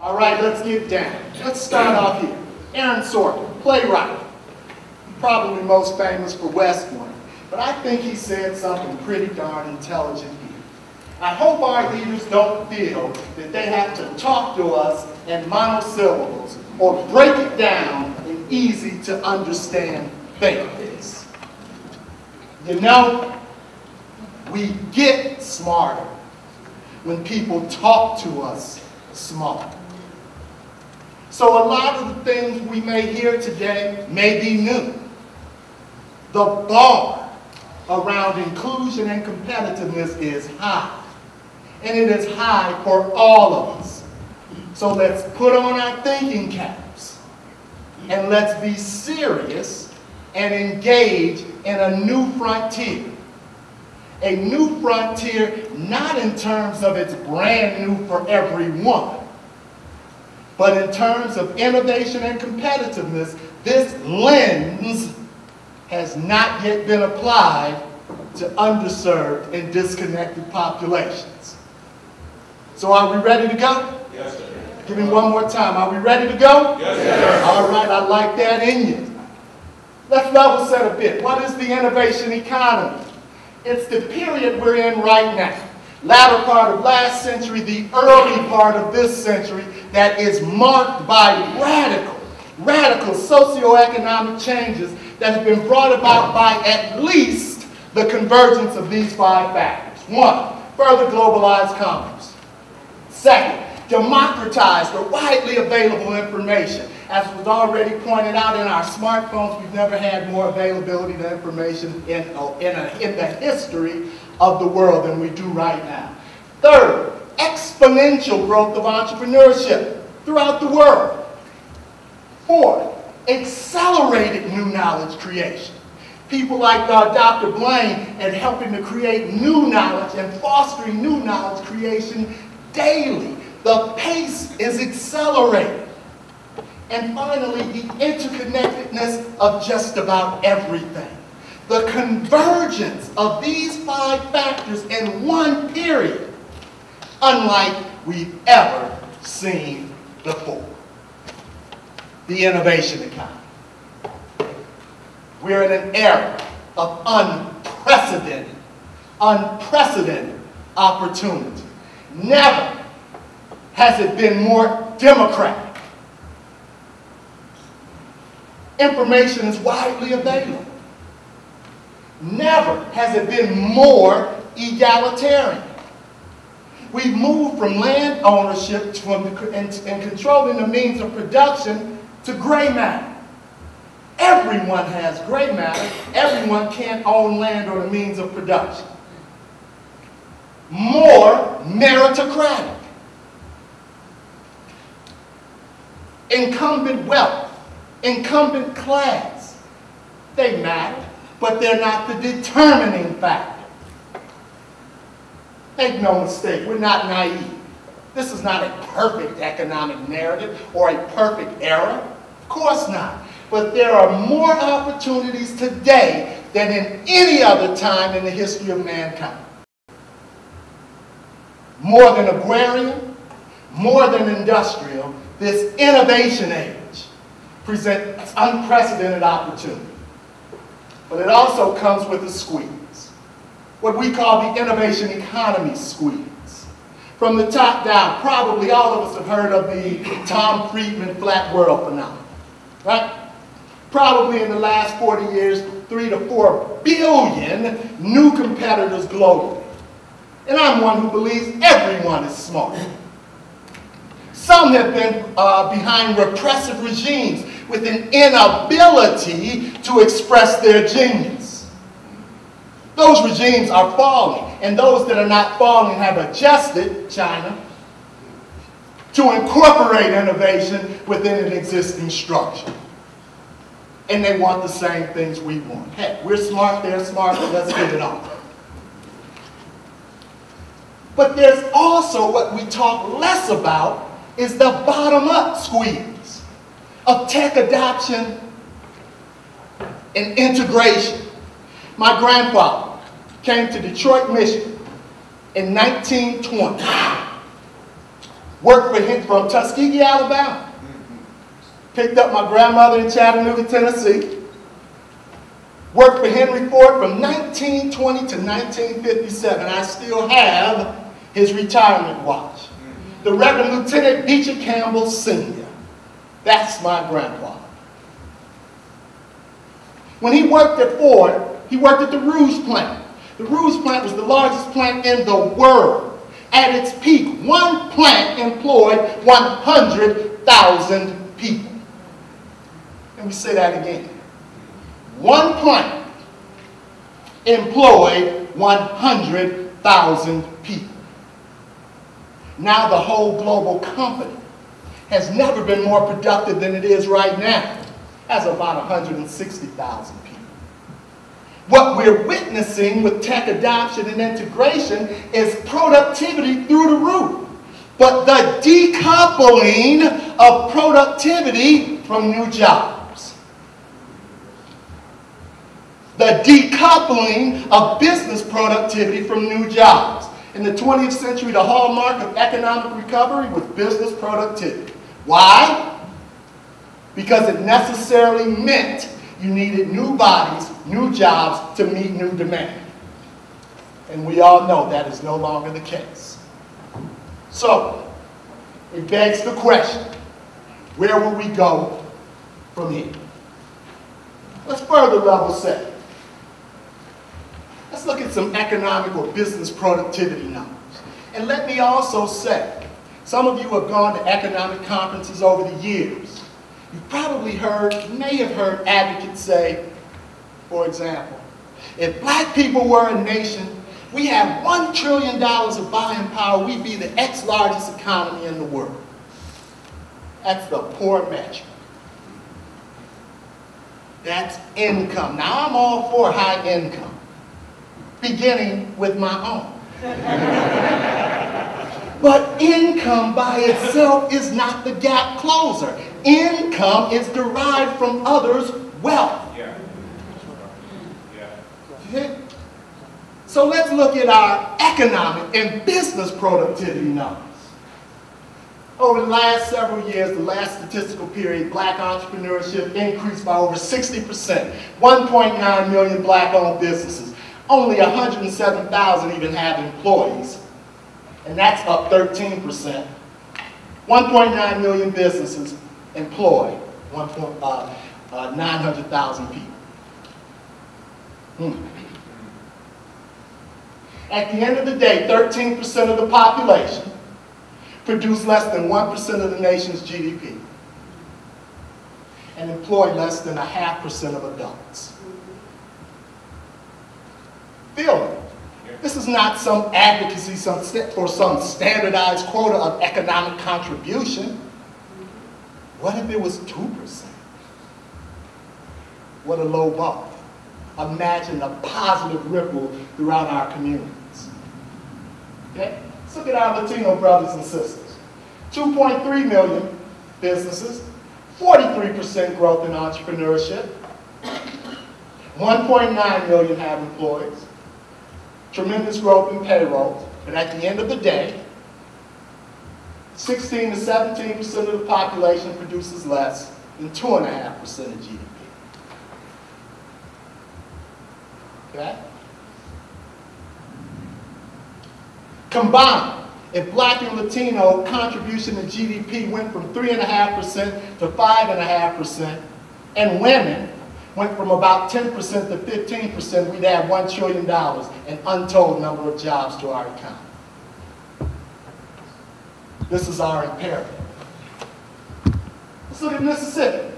All right, let's get down. Let's start off here. Aaron Sorkin, playwright, probably most famous for West Wing, but I think he said something pretty darn intelligent here. I hope our leaders don't feel that they have to talk to us in monosyllables or break it down in easy to understand things. You know, we get smarter when people talk to us smart. So a lot of the things we may hear today may be new. The bar around inclusion and competitiveness is high. And it is high for all of us. So let's put on our thinking caps and let's be serious and engage in a new frontier. A new frontier not in terms of it's brand new for everyone, but in terms of innovation and competitiveness, this lens has not yet been applied to underserved and disconnected populations. So are we ready to go? Yes, sir. Give me one more time. Are we ready to go? Yes, sir. All right, I like that in you. Let's level set a bit. What is the innovation economy? It's the period we're in right now. Latter part of last century, the early part of this century, that is marked by radical, radical socioeconomic changes that have been brought about by at least the convergence of these five factors. One, further globalized commerce. Second, democratized or widely available information. As was already pointed out in our smartphones, we've never had more availability of information in, in, a, in the history of the world than we do right now. Third, exponential growth of entrepreneurship throughout the world. Fourth, accelerated new knowledge creation. People like uh, Dr. Blaine and helping to create new knowledge and fostering new knowledge creation daily. The pace is accelerated. And finally, the interconnectedness of just about everything. The convergence of these five factors in one period, unlike we've ever seen before. The innovation economy. We're in an era of unprecedented, unprecedented opportunity. Never has it been more democratic information is widely available. Never has it been more egalitarian. We've moved from land ownership from and, and controlling the means of production to gray matter. Everyone has gray matter. Everyone can't own land or the means of production. More meritocratic. Incumbent wealth incumbent class. They matter, but they're not the determining factor. Make no mistake, we're not naive. This is not a perfect economic narrative or a perfect era. Of course not. But there are more opportunities today than in any other time in the history of mankind. More than agrarian, more than industrial, this innovation age presents unprecedented opportunity. But it also comes with a squeeze, what we call the innovation economy squeeze. From the top down, probably all of us have heard of the Tom Friedman flat world phenomenon, right? Probably in the last 40 years, three to four billion new competitors globally. And I'm one who believes everyone is smart. Some have been uh, behind repressive regimes with an inability to express their genius. Those regimes are falling, and those that are not falling have adjusted, China, to incorporate innovation within an existing structure. And they want the same things we want. Hey, we're smart, they're smart, let's get it on. But there's also what we talk less about is the bottom-up squeeze of tech adoption and integration. My grandfather came to Detroit, Michigan in 1920. Worked for him from Tuskegee, Alabama. Picked up my grandmother in Chattanooga, Tennessee. Worked for Henry Ford from 1920 to 1957. I still have his retirement watch. The Reverend Lieutenant Beecher Campbell Sr. That's my grandfather. When he worked at Ford, he worked at the Rouge plant. The Rouge plant was the largest plant in the world. At its peak, one plant employed 100,000 people. Let me say that again. One plant employed 100,000 people. Now the whole global company has never been more productive than it is right now. Has about 160,000 people. What we're witnessing with tech adoption and integration is productivity through the roof. But the decoupling of productivity from new jobs. The decoupling of business productivity from new jobs. In the 20th century, the hallmark of economic recovery was business productivity. Why? Because it necessarily meant you needed new bodies, new jobs to meet new demand. And we all know that is no longer the case. So, it begs the question, where will we go from here? Let's further level set. Let's look at some economic or business productivity numbers. And let me also say, some of you have gone to economic conferences over the years. You've probably heard, may have heard advocates say, for example, if black people were a nation, we have $1 trillion of buying power, we'd be the X largest economy in the world. That's the poor metric. That's income. Now I'm all for high income, beginning with my own. but income by itself is not the gap closer. Income is derived from others' wealth. Yeah. Yeah. So let's look at our economic and business productivity numbers. Over the last several years, the last statistical period, black entrepreneurship increased by over 60%. 1.9 million black-owned businesses. Only 107,000 even have employees. And that's up 13%. 1.9 million businesses, employ 1.900,000 uh, uh, people. Hmm. At the end of the day, 13% of the population produce less than 1% of the nation's GDP and employ less than a half percent of adults. Feel it. This is not some advocacy some, for some standardized quota of economic contribution. What if it was 2%? What a low bar. Imagine a positive ripple throughout our communities. Okay? Let's look at our Latino brothers and sisters. 2.3 million businesses, 43% growth in entrepreneurship, 1.9 million have employees, tremendous growth in payroll, but at the end of the day, 16 to 17% of the population produces less than 2.5% of GDP. Okay? Combined, if black and Latino contribution to GDP went from 3.5% to 5.5%, and women went from about 10% to 15%, we'd add $1 trillion and untold number of jobs to our economy. This is our imperative. Let's look at Mississippi.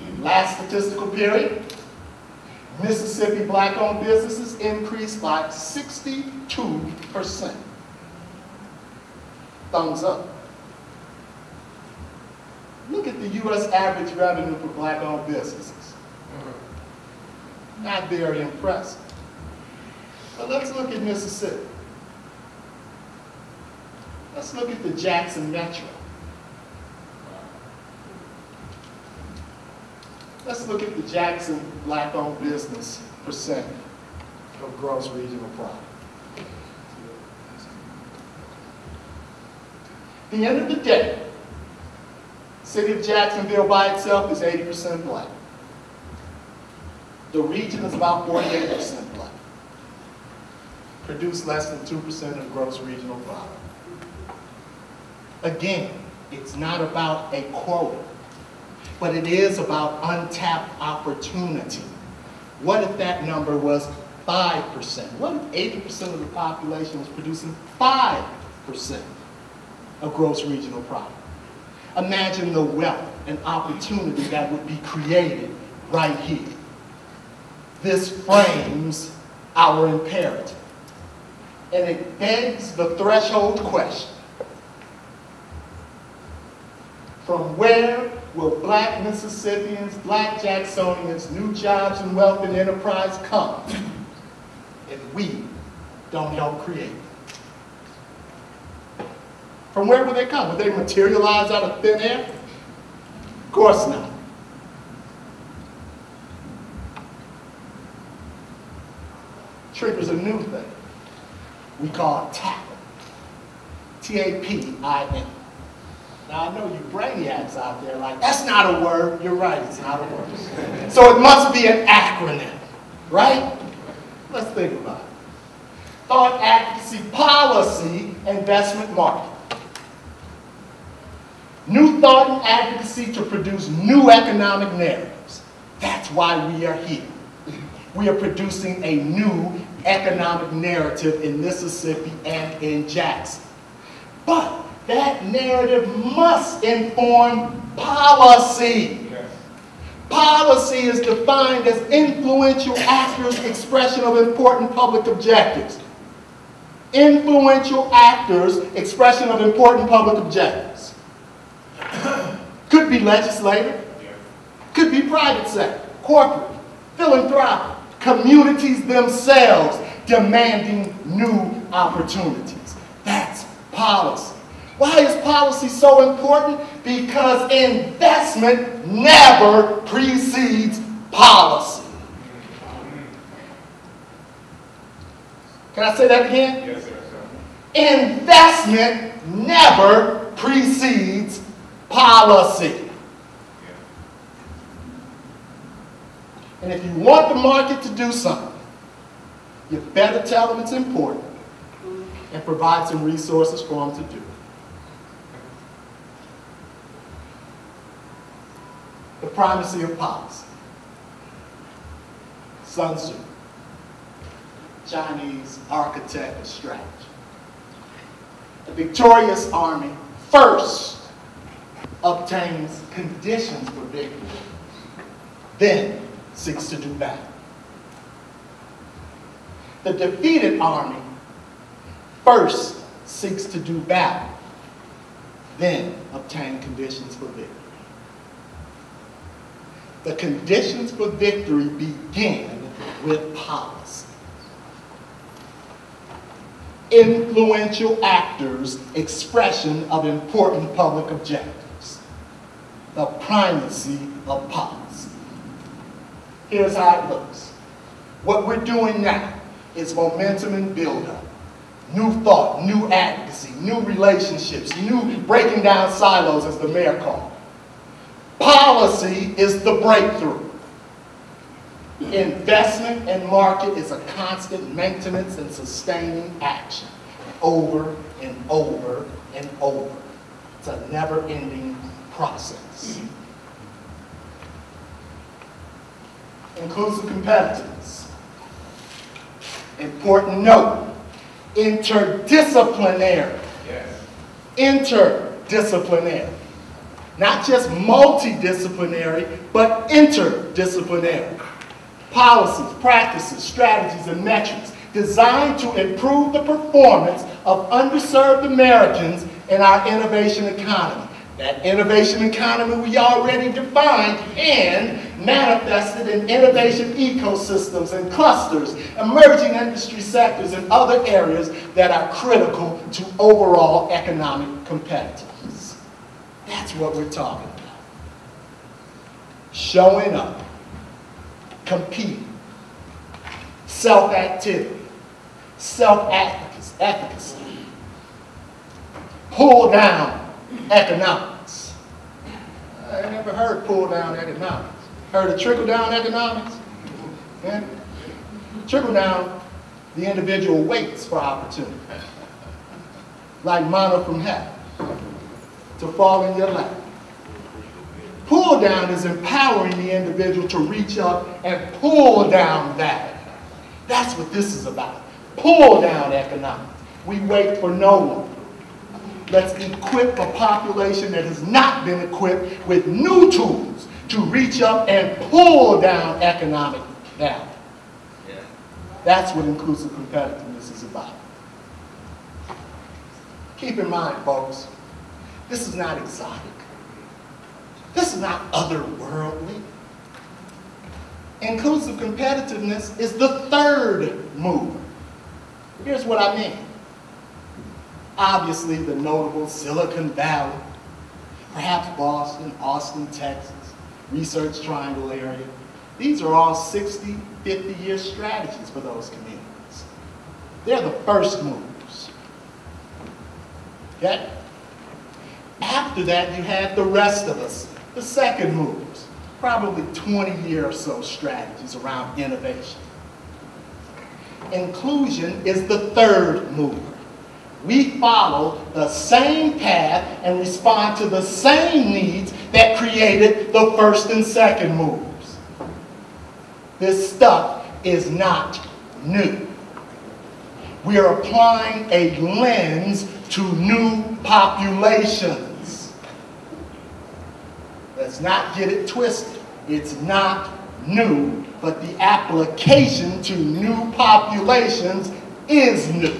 In last statistical period, Mississippi black-owned businesses increased by 62%. Thumbs up. Look at the U.S. average revenue for black-owned businesses. Mm-hmm. Not very impressive. But let's look at Mississippi. Let's look at the Jackson Metro. Let's look at the Jackson black-owned business percent of gross regional product. the end of the day, city of Jacksonville by itself is 80% black. The region is about 48% black. Produce less than 2% of gross regional product. Again, it's not about a quota, but it is about untapped opportunity. What if that number was 5%? What if 80% of the population was producing 5% of gross regional product? Imagine the wealth and opportunity that would be created right here. This frames our imperative. And it begs the threshold question. From where will black Mississippians, black Jacksonians, new jobs and wealth and enterprise come if we don't help create them? From where will they come? Will they materialize out of thin air? Of course not. Trigger's a new thing. We call it TAPIN. T-A-P-I-N. Now, I know you brainiacs out there like, that's not a word. You're right, it's not a word. So it must be an acronym, right? Let's think about it. Thought advocacy policy investment market. New thought and advocacy to produce new economic narratives. That's why we are here. We are producing a new economic narrative in Mississippi and in Jackson. But that narrative must inform policy. Policy is defined as influential actors' expression of important public objectives. Influential actors' expression of important public objectives. Could be legislative, could be private sector, corporate, philanthropic, communities themselves demanding new opportunities. That's policy. Why is policy so important? Because investment never precedes policy. Can I say that again? Yes, sir. Investment never precedes policy. And if you want the market to do something, you better tell them it's important and provide some resources for them to do it. Primacy of policy. Sun Tzu, Chinese architect of strategy. The victorious army first obtains conditions for victory, then seeks to do battle. The defeated army first seeks to do battle, then obtain conditions for victory. The conditions for victory begin with policy. Influential actors' expression of important public objectives. The primacy of policy. Here's how it looks. What we're doing now is momentum and build-up. New thought, new advocacy, new relationships, new breaking down silos, as the mayor called. Policy is the breakthrough. Investment and market is a constant maintenance and sustaining action over and over and over. It's a never-ending process. Inclusive competitiveness. Important note, interdisciplinary. Yes. Interdisciplinary. Not just multidisciplinary, but interdisciplinary. Policies, practices, strategies, and metrics designed to improve the performance of underserved Americans in our innovation economy. That innovation economy we already defined and manifested in innovation ecosystems and clusters, emerging industry sectors, and other areas that are critical to overall economic competitiveness. That's what we're talking about. Showing up, competing, self-activity, self-efficacy, pull down economics. I never heard pull-down economics. Heard of trickle-down economics? Yeah? Trickle-down, the individual waits for opportunity. Like manna from heaven to fall in your lap. Pull down is empowering the individual to reach up and pull down that. That's what this is about. Pull down economics. We wait for no one. Let's equip a population that has not been equipped with new tools to reach up and pull down economic. Yeah. That's what inclusive competitiveness is about. Keep in mind, folks, this is not exotic. This is not otherworldly. Inclusive competitiveness is the third move. Here's what I mean. Obviously, the notable Silicon Valley, perhaps Boston, Austin, Texas, Research Triangle area. These are all 60, 50 year strategies for those communities. They're the first moves. Okay? After that, you have the rest of us, the second moves, probably 20 year or so strategies around innovation. Inclusion is the third move. We follow the same path and respond to the same needs that created the first and second moves. This stuff is not new. We are applying a lens to new populations. Let's not get it twisted. It's not new, but the application to new populations is new.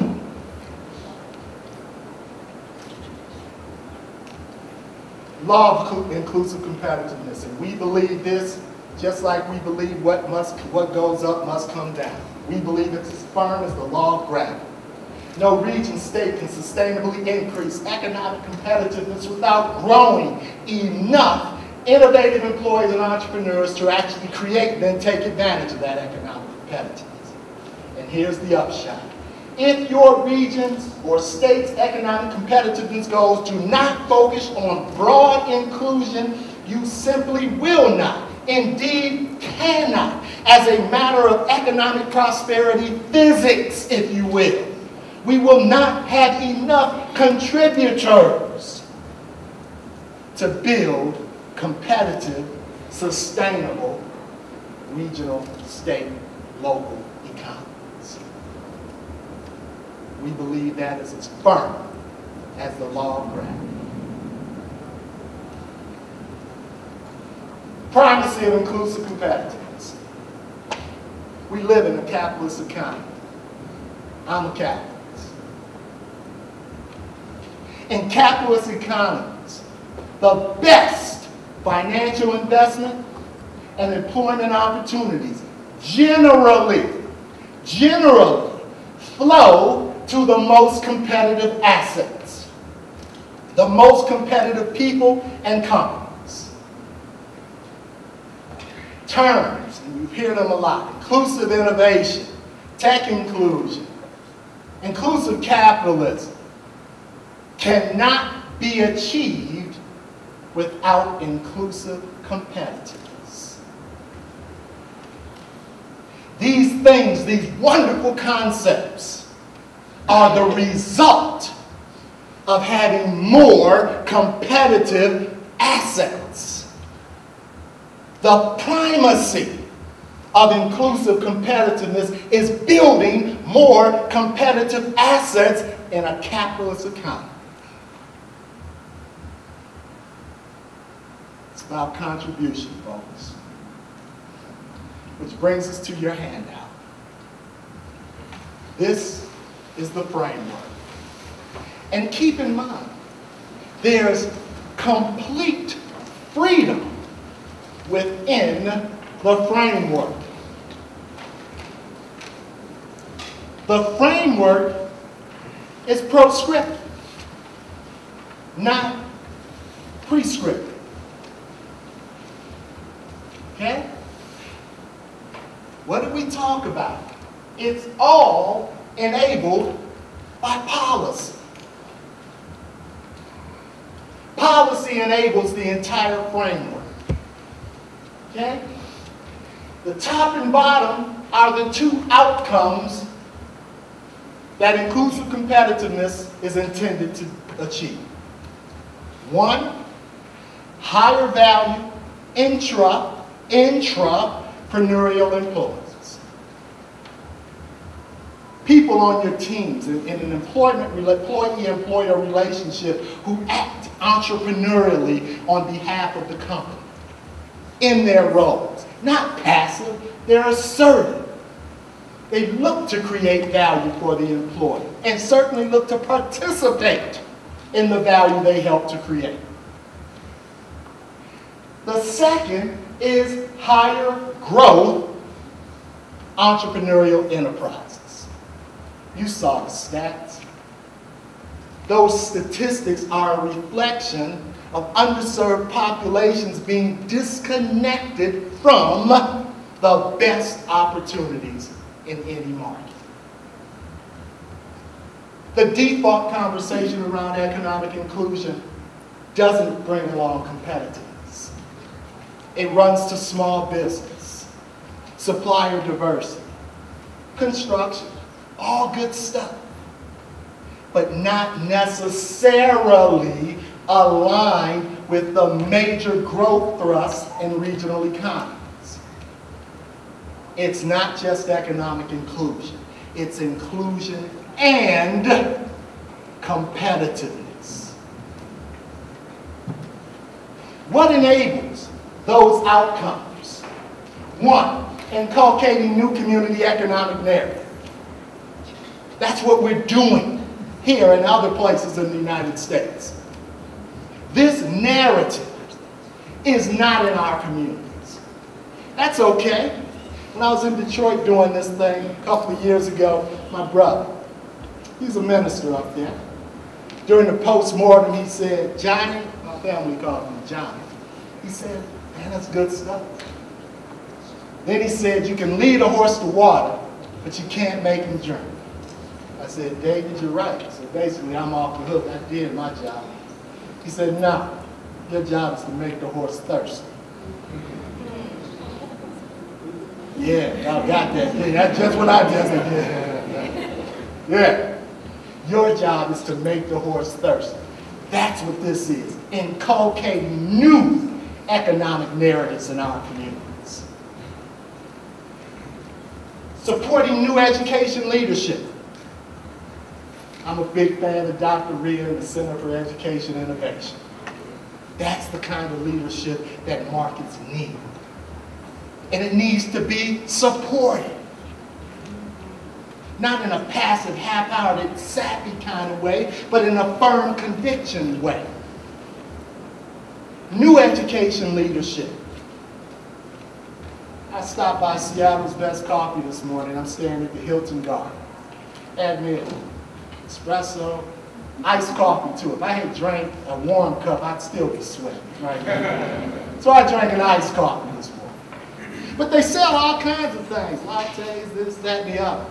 Law of inclusive competitiveness, and we believe this just like we believe what must what goes up must come down. We believe it's as firm as the law of gravity. No region state can sustainably increase economic competitiveness without growing enough innovative employees and entrepreneurs to actually create and then take advantage of that economic competitiveness. And here's the upshot. If your region's or state's economic competitiveness goals do not focus on broad inclusion, you simply will not, indeed cannot, as a matter of economic prosperity physics, if you will, we will not have enough contributors to build competitive, sustainable regional, state, local economies. We believe that is as firm as the law of gravity. Primacy of inclusive competitiveness. We live in a capitalist economy. I'm a capitalist. In capitalist economies, the best financial investment and employment opportunities. Generally, generally flow to the most competitive assets, the most competitive people and companies. Terms, and you hear them a lot, inclusive innovation, tech inclusion, inclusive capitalism, cannot be achieved without inclusive competitiveness. These things, these wonderful concepts, are the result of having more competitive assets. The primacy of inclusive competitiveness is building more competitive assets in a capitalist economy. About contribution, folks. Which brings us to your handout. This is the framework. And keep in mind, there's complete freedom within the framework. The framework is proscriptive, not prescriptive. Okay? What did we talk about? It's all enabled by policy. Policy enables the entire framework. Okay? The top and bottom are the two outcomes that inclusive competitiveness is intended to achieve. One, higher value intra, intrapreneurial influences. People on your teams in, in an employment employee-employer relationship who act entrepreneurially on behalf of the company in their roles. Not passive, they're assertive. They look to create value for the employee and certainly look to participate in the value they help to create. The second is higher growth entrepreneurial enterprises. You saw the stats. Those statistics are a reflection of underserved populations being disconnected from the best opportunities in any market. The default conversation around economic inclusion doesn't bring along competitiveness. It runs to small business, supplier diversity, construction, all good stuff, but not necessarily aligned with the major growth thrusts in regional economies. It's not just economic inclusion. It's inclusion and competitiveness. What enables those outcomes? One, inculcating new community economic narrative. That's what we're doing here and other places in the United States. This narrative is not in our communities. That's okay. When I was in Detroit doing this thing a couple of years ago, my brother, he's a minister up there. During the post-mortem, he said, Johnny, my family called me Johnny. He said, man, that's good stuff. Then he said, you can lead a horse to water, but you can't make him drink. I said, David, you're right. So basically, I'm off the hook. I did my job. He said, no, your job is to make the horse thirsty. Yeah, y'all got that. Yeah, that's just what I just did. Yeah. Your job is to make the horse thirsty. That's what this is. Inculcating new economic narratives in our communities. Supporting new education leadership. I'm a big fan of Dr. Ria and the Center for Education Innovation. That's the kind of leadership that markets need and it needs to be supported. Not in a passive, half-hearted, sappy kind of way, but in a firm conviction way. New education leadership. I stopped by Seattle's Best Coffee this morning. I'm staying at the Hilton Garden. An espresso, iced coffee too. If I had drank a warm cup, I'd still be sweating right so I drank an iced coffee this morning. But they sell all kinds of things, lattes, this, that, and the other.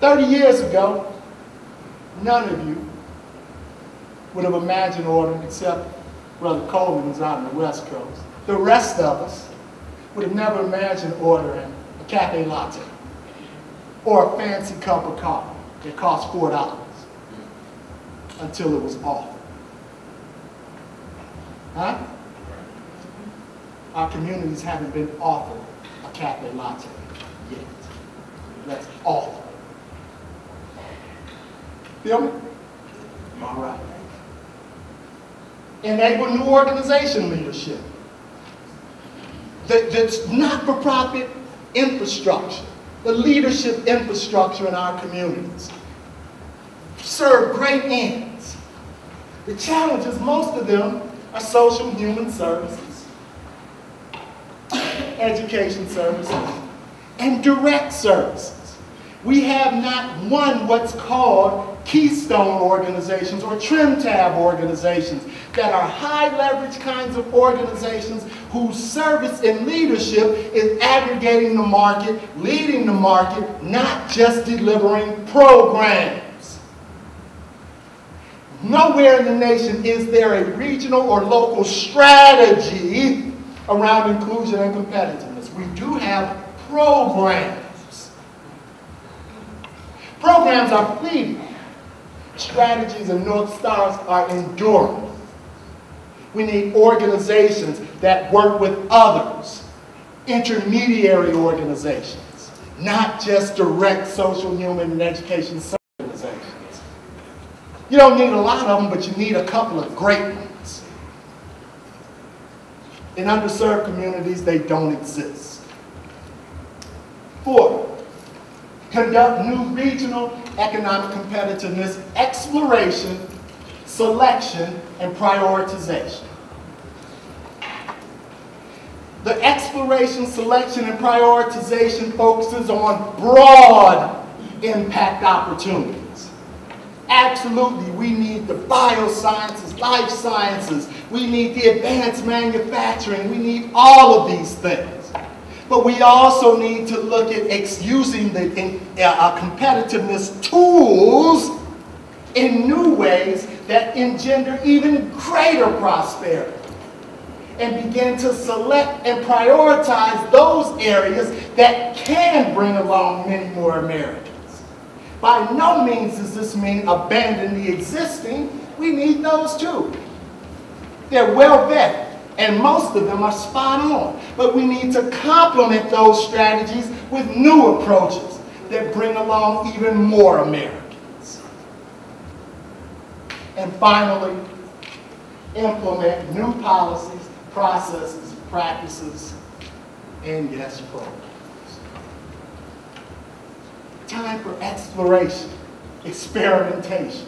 30 years ago, none of you would have imagined ordering, except Brother Coleman who's out on the West Coast. The rest of us would have never imagined ordering a cafe latte or a fancy cup of coffee that cost $4 until it was offered. Huh? Our communities haven't been offered a cafe latte yet. That's awful. Feel me? All right. Enable new organization leadership. That, that's not-for-profit infrastructure, the leadership infrastructure in our communities. Serve great ends. The challenges, most of them, are social human services education services, and direct services. We have not one what's called keystone organizations or trim tab organizations that are high leverage kinds of organizations whose service and leadership is aggregating the market, leading the market, not just delivering programs. Nowhere in the nation is there a regional or local strategy around inclusion and competitiveness. We do have programs. Programs are fleeting. Strategies and North Stars are enduring. We need organizations that work with others, intermediary organizations, not just direct social, human, and education organizations. You don't need a lot of them, but you need a couple of great ones. In underserved communities, they don't exist. Four, conduct new regional economic competitiveness exploration, selection, and prioritization. The exploration, selection, and prioritization focuses on broad impact opportunities. Absolutely, we need the biosciences, life sciences, we need the advanced manufacturing, we need all of these things. But we also need to look at using the uh, competitiveness tools in new ways that engender even greater prosperity and begin to select and prioritize those areas that can bring along many more Americans. By no means does this mean abandon the existing. We need those too. They're well vetted and most of them are spot on. But we need to complement those strategies with new approaches that bring along even more Americans. And finally, implement new policies, processes, practices, and yes, programs. Time for exploration, experimentation,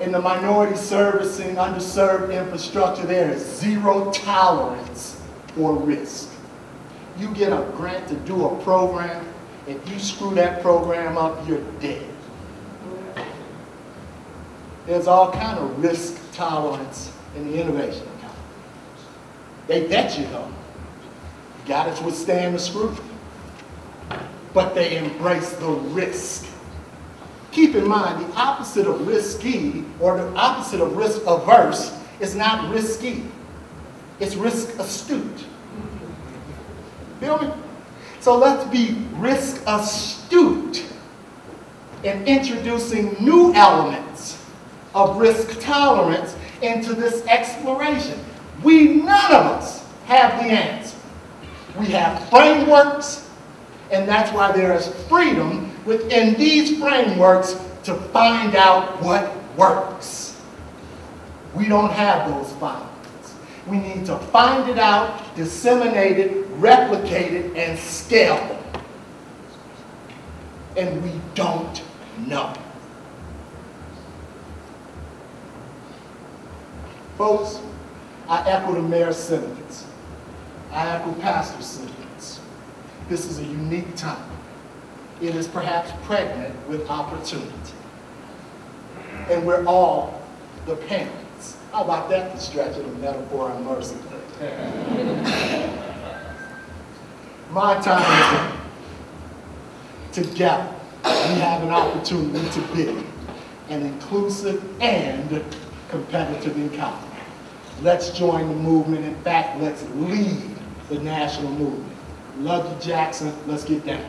in the minority servicing underserved infrastructure, there is zero tolerance for risk. You get a grant to do a program, if you screw that program up, you're dead. There's all kind of risk tolerance in the innovation economy. They bet you though. You got to withstand the scrutiny. But they embrace the risk Keep in mind, the opposite of risky, or the opposite of risk averse, is not risky. It's risk astute. Feel me? So let's be risk astute in introducing new elements of risk tolerance into this exploration. We, none of us, have the answer. We have frameworks, and that's why there is freedom within these frameworks to find out what works. We don't have those findings. We need to find it out, disseminate it, replicate it, and scale it. And we don't know. Folks, I echo the mayor's sentiments. I echo pastor's sentiments. This is a unique time it is perhaps pregnant with opportunity. And we're all the parents. How about that to stretch of the metaphor mercy? My time is up. together. We have an opportunity to build an inclusive and competitive economy. Let's join the movement. In fact, let's lead the national movement. Love you, Jackson. Let's get down.